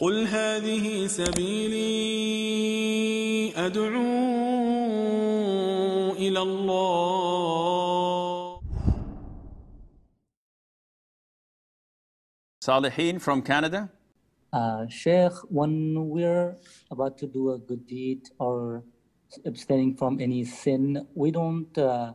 قل هذه سبيلي أدعو إلى الله Salihin from Canada. Uh, Sheikh, when we're about to do a good deed or abstaining from any sin, we don't, uh,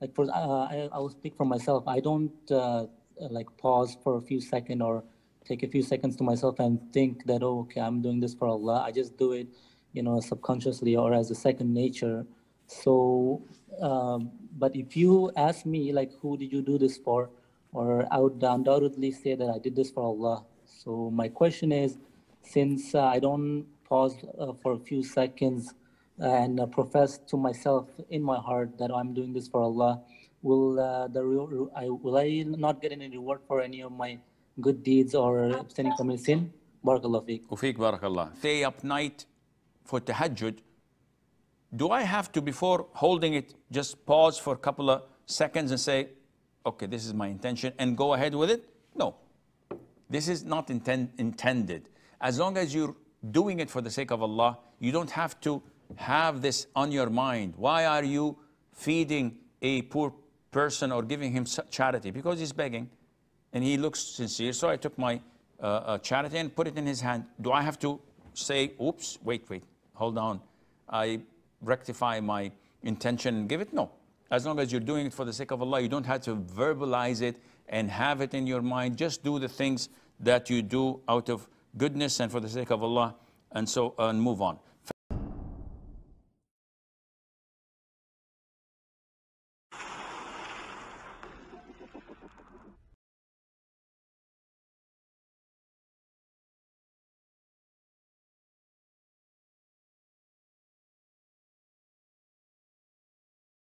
like, for, uh, I, I will speak for myself, I don't, uh, like, pause for a few seconds or take a few seconds to myself and think that, oh, okay, I'm doing this for Allah. I just do it, you know, subconsciously or as a second nature. So, um, but if you ask me, like, who did you do this for? Or I would undoubtedly say that I did this for Allah. So my question is, since uh, I don't pause uh, for a few seconds and uh, profess to myself in my heart that I'm doing this for Allah, will uh, the re- I, will I not get any reward for any of my good deeds or abstaining from sin? Barakallah. Ufiq barakallah. Stay up night for tahajjud. Do I have to, before holding it, just pause for a couple of seconds and say, okay, this is my intention, and go ahead with it? No. This is not inten- intended. As long as you're doing it for the sake of Allah, you don't have to have this on your mind. Why are you feeding a poor person or giving him charity? Because he's begging and he looks sincere. So I took my uh, uh, charity and put it in his hand. Do I have to say, oops, wait, wait, hold on. I rectify my intention and give it? No. As long as you're doing it for the sake of Allah, you don't have to verbalize it and have it in your mind. Just do the things that you do out of goodness and for the sake of Allah and so and move on.